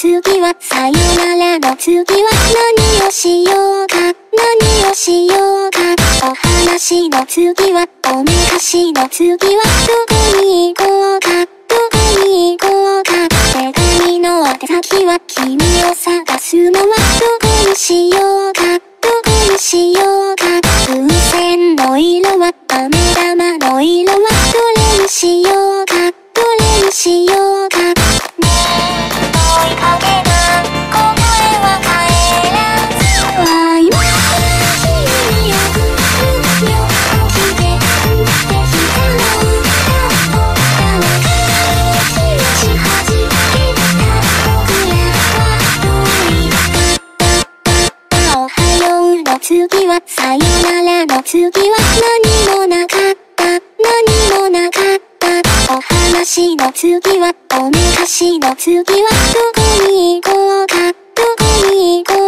次はさよならの次は何をしようか。何をしようか。お話の次はおめかしの次はどこに行こうか。どこに行こうか。手紙の宛先は君を探すのはどこにしようか。どこにしようか。風船の色は飴玉の色はよならの次は何もなかった。何もなかった。お話の次はおめかしの次はどこに行こうか。どこに行こう